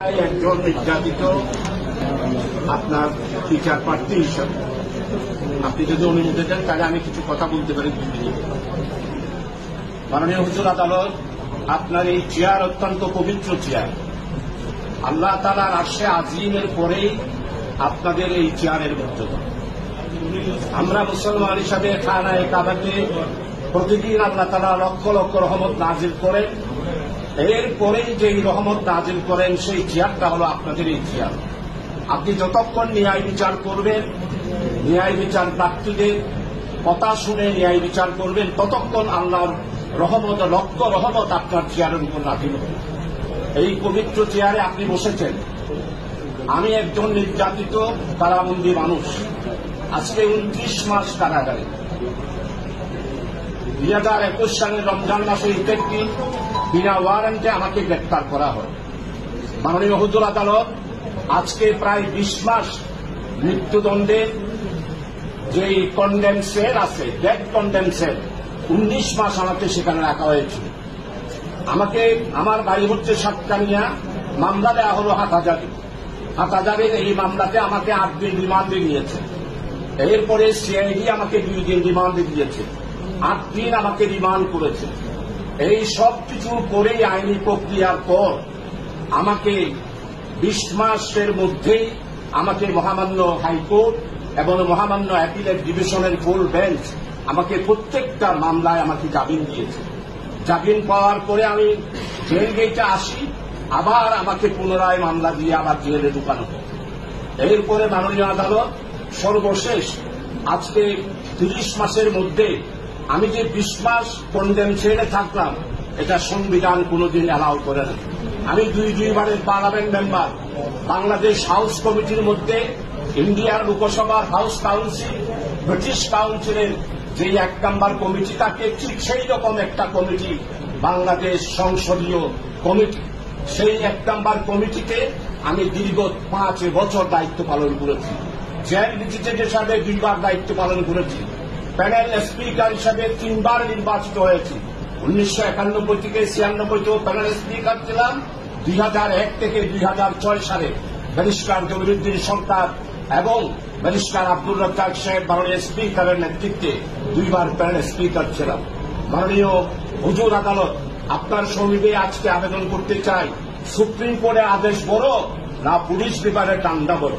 একজন নির্যাতিত, আপনার টিচার প্রার্থী হিসাবে। আপনি যদি অনুমতি দেন, তাহলে আমি কিছু কথা বলতে পারি মাননীয় হুজুর আদালত, আপনার এই চেয়ার অত্যন্ত পবিত্র চেয়ার। আল্লাহ তালার আজিমের পরেই আপনাদের এই চেয়ারের মর্যাদা। আমরা মুসলমান হিসাবে খানায় কাবাতে প্রতিদিন আল্লাহ তালা লক্ষ লক্ষ রহমত নাজিল করেন। এরপরেই যে রহমত নাজিল করেন, সেই চেয়ারটা হলো আপনাদের এই চেয়ার আপনি যতক্ষণ ন্যায় বিচার করবেন, ন্যায় বিচার প্রার্থীদের কথা শুনে ন্যায় বিচার করবেন, ততক্ষণ আল্লাহর রহমত, লক্ষ রহমত আপনার চেয়ারের উপর হবে। এই পবিত্র চেয়ারে আপনি বসেছেন। আমি একজন নির্যাতিত কারাবন্দী মানুষ। আজকে উনত্রিশ মাস কারাগারে। দুই হাজার একুশ সালের রমজান মাসে ইফেক্টটি বিনা ওয়ারেন্টে আমাকে গ্রেপ্তার করা হয়। মাননীয় হুজুর আদালত আজকে প্রায় বিশ মাস মৃত্যুদণ্ডের যে কন্ডেম সেল আছে ডেথ কন্ডেম সেল উনিশ মাস আমাকে সেখানে রাখা হয়েছে আমাকে, আমার বাড়ি হচ্ছে সাতকানিয়া মামলা দেওয়া হল হাটহাজারি হাটহাজারির এই মামলাতে আমাকে আট দিন রিমান্ডে নিয়েছে এরপরে সিআইডি আমাকে দুই দিন রিমান্ডে দিয়েছে। আট দিন আমাকে রিমান্ড করেছে। এই সব কিছু করেই আইনি প্রক্রিয়ার পর আমাকে বিশ মাসের মধ্যেই আমাকে মহামান্য হাইকোর্ট এবং মহামান্য অ্যাপিলেট ডিভিশনের ফুল বেঞ্চ আমাকে প্রত্যেকটা মামলায় আমাকে জামিন দিয়েছে। জামিন পাওয়ার পরে আমি জেল গেটে আসি, আবার আমাকে পুনরায় মামলা দিয়ে আবার জেলে ঢুকানো হয়। এরপরে মাননীয় আদালত সর্বশেষ আজকে তিরিশ মাসের মধ্যে আমি যে বিশ মাস কন্ডেম ছেড়ে থাকলাম, এটা সংবিধান কোনোদিন অ্যালাউ করে না। আমি দুই দুইবারের পার্লামেন্ট মেম্বার বাংলাদেশ হাউস কমিটির মধ্যে, ইন্ডিয়ার লোকসভার হাউস কাউন্সিল ব্রিটিশ কাউন্সিলের যে এক নম্বর কমিটি তাকে ঠিক সেই রকম একটা কমিটি বাংলাদেশ সংসদীয় কমিটি সেই এক নম্বর কমিটিতে আমি দীর্ঘ পাঁচ বছর দায়িত্ব পালন করেছি। জেল ভিজিটেড হিসাবে দুইবার দায়িত্ব পালন করেছি। প্যানেল স্পিকার হিসাবে তিনবার নির্বাচিত হয়েছি। উনিশশো একানব্বই থেকে ছিয়ানব্বইতেও প্যানেল স্পিকার ছিলাম। দুই এক থেকে দুই হাজার ছয় সালে ব্যারিস্টার জমিরুদ্দিন সরকার এবং ব্যারিস্টার আব্দুল রাজ্জাক সাহেব মাননীয় স্পিকারের নেতৃত্বে দুইবার প্যানেল স্পিকার ছিলাম। মাননীয় হুজুর আদালত, আপনার সমীপে আজকে আবেদন করতে চাই। সুপ্রিম কোর্টের আদেশ বড়, না পুলিশ বিভাগের টান্ডা বড়।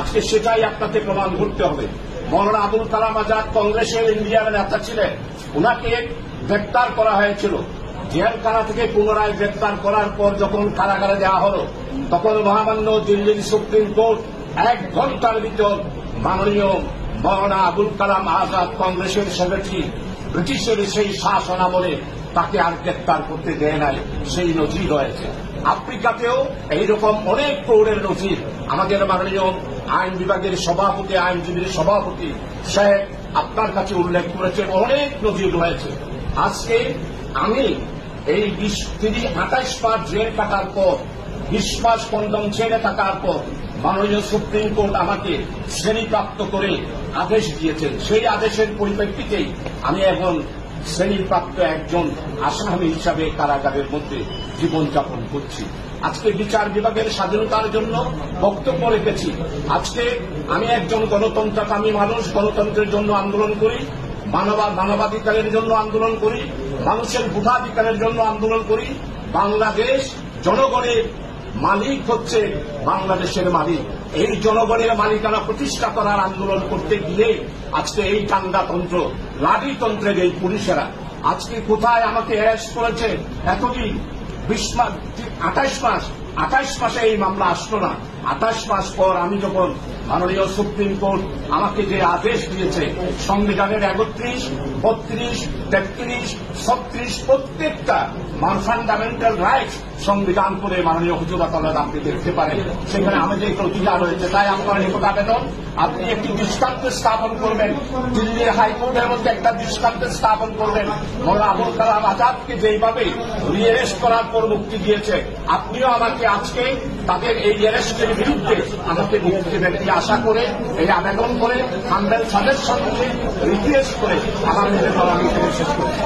আজকে সেটাই আপনাকে প্রমাণ করতে হবে। মৌলানা আবুল কালাম আজাদ কংগ্রেসের ইন্ডিয়ার নেতা ছিলেন। ওনাকে গ্রেপ্তার করা হয়েছিল। জেলখানা থেকে পুনরায় গ্রেপ্তার করার পর যখন কারাগারে দেওয়া হল, তখন মহামান্য দিল্লির সুপ্রিম কোর্ট এক ঘণ্টার ভিতর মাননীয় মৌলানা আবুল কালাম আজাদ কংগ্রেসের সেক্রেটারি ব্রিটিশের সেই শাসন তাকে আর গ্রেপ্তার করতে দেয় নাই, সেই নজির রয়েছে। আফ্রিকাতেও এইরকম অনেক প্রৌঢ়ের নজির। আমাদের মাননীয় আইন বিভাগের সভাপতি, আইনজীবীর সভাপতি সাহেব আপনার কাছে উল্লেখ করেছেন, অনেক নজির রয়েছে। আজকে আমি এই বিশ তিরিশ আঠাইশ মাস জেল কাটার পর, বিশ মাস কন্ডম ছেড়ে থাকার পর, মাননীয় সুপ্রিম কোর্ট আমাকে শ্রেণীপ্রাপ্ত করে আদেশ দিয়েছেন। সেই আদেশের পরিপ্রেক্ষিতেই আমি এখন শ্রেণীপ্রাপ্ত একজন আসামি হিসাবে কারাগারের মধ্যে জীবনযাপন করছি। আজকে বিচার বিভাগের স্বাধীনতার জন্য বক্তব্য রেখেছি। আজকে আমি একজন গণতন্ত্রকামী মানুষ, গণতন্ত্রের জন্য আন্দোলন করি, মানবা, মানবাধিকারের জন্য আন্দোলন করি, মানুষের ভোটাধিকারের জন্য আন্দোলন করি। বাংলাদেশ জনগণের মালিক হচ্ছে বাংলাদেশের মালিক। এই জনগণের মালিকানা প্রতিষ্ঠা করার আন্দোলন করতে গিয়ে আজকে এই টান্ডাতন্ত্র লাঠিতন্ত্রের এই পুলিশেরা আজকে কোথায় আমাকে অ্যারেস্ট করেছে? এতদিন বিশ মাস আঠাইশ মাস আঠাইশ মাসে এই মামলা আসলো না। আঠাশ মাস পর আমি যখন মাননীয় সুপ্রিম কোর্ট আমাকে যে আদেশ দিয়েছে, সংবিধানের একত্রিশ, বত্রিশ, তেত্রিশ, ছত্রিশ, প্রত্যেকটা ফান্ডামেন্টাল রাইটস সংবিধান করে মাননীয় হুজুর আদালত আপনি দেখতে পারেন। সেখানে আমাদের একটু অধিকার রয়েছে, তাই আপনার নিকট আবেদন। আপনি একটি দৃষ্টান্ত স্থাপন করবেন। দিল্লির হাইকোর্টের মধ্যে একটা দৃষ্টান্ত স্থাপন করবেন। মৌলা আবুল কালাম আজাদকে যেইভাবে রিয়ারেস্ট করার পর মুক্তি দিয়েছে, আপনিও আমাকে আজকে তাদের এই অ্যারেস্টের বিরুদ্ধে আমাকে মুক্তি দেবেন এই আশা করে, এই আবেদন করে হান্ড্রেড সাজেশন রিকোয়েস্ট করে আমার নিজের শেষ করছি।